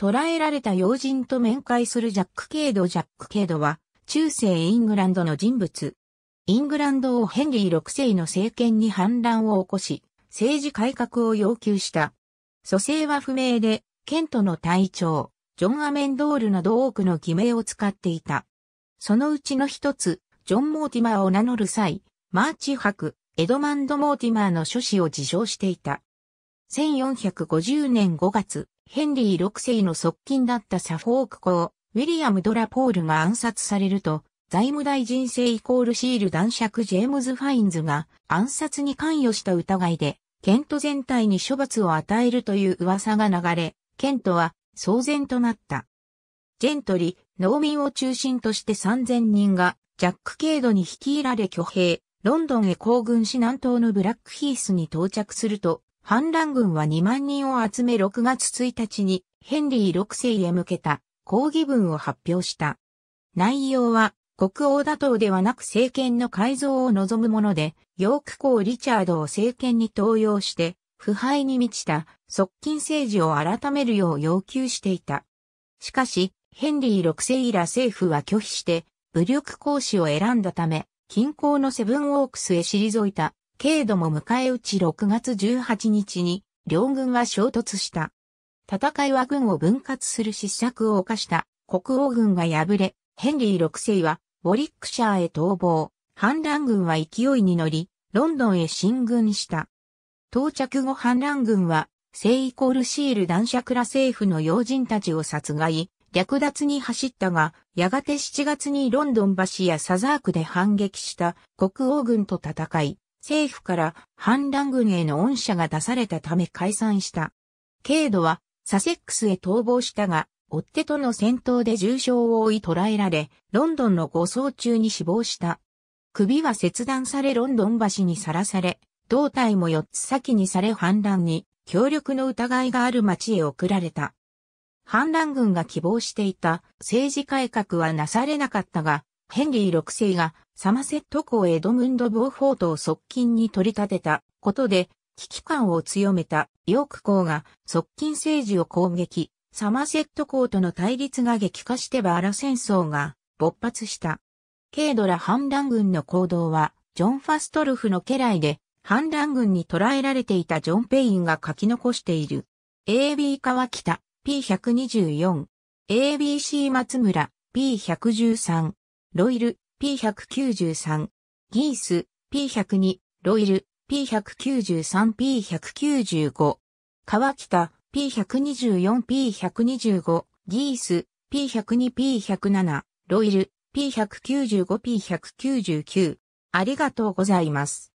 捕らえられた要人と面会するジャック・ケイド・ジャック・ケイドは、中世イングランドの人物。イングランド王ヘンリー6世の政権に反乱を起こし、政治改革を要求した。素性は不明で、ケントの隊長、ジョン・アメンドオールなど多くの偽名を使っていた。そのうちの一つ、ジョン・モーティマーを名乗る際、マーチ伯、エドマンド・モーティマーの庶子を自称していた。1450年5月、ヘンリー6世の側近だったサフォーク公、ウィリアム・ドラポールが暗殺されると、財務大臣セイイコールシール男爵ジェームズ・ファインズが暗殺に関与した疑いで、ケント全体に処罰を与えるという噂が流れ、ケントは騒然となった。ジェントリ、農民を中心として3000人がジャック・ケイドに率いられ挙兵、ロンドンへ行軍し南東のブラックヒースに到着すると、反乱軍は2万人を集め6月1日にヘンリー6世へ向けた抗議文を発表した。内容は国王打倒ではなく政権の改造を望むもので、ヨーク公リチャードを政権に登用して、腐敗に満ちた側近政治を改めるよう要求していた。しかし、ヘンリー6世以ら政府は拒否して、武力行使を選んだため、近郊のセブンオークスへ退いた、軽度も迎え撃ち6月18日に、両軍は衝突した。戦いは軍を分割する失策を犯した国王軍が敗れ、ヘンリー6世はウォリックシャーへ逃亡。反乱軍は勢いに乗り、ロンドンへ進軍した。到着後反乱軍は、聖イコールシール男爵ら政府の要人たちを殺害、略奪に走ったが、やがて7月にロンドン橋やサザークで反撃した国王軍と戦い、政府から反乱軍への恩赦が出されたため解散した。ケイドはサセックスへ逃亡したが、追っ手との戦闘で重傷を負い捕らえられ、ロンドンの護送中に死亡した。首は切断されロンドン橋にさらされ、胴体も4つ先にされ反乱に協力の疑いがある町へ送られた。反乱軍が希望していた政治改革はなされなかったが、ヘンリー6世がサマセット公エドムンド・ボーフォートを側近に取り立てたことで危機感を強めたヨーク公が側近政治を攻撃、サマセット公との対立が激化してバーラ戦争が勃発した。ケイドラ反乱軍の行動は、ジョン・ファストルフの家来で、反乱軍に捕らえられていたジョン・ペインが書き残している。AB 川北 P124、ABC 松村。P113、ロイル P193、ギース P102、ロイル P193、P195、川北 P124、P125、ギース、P102、P107、ロイル、P195、P199。ありがとうございます。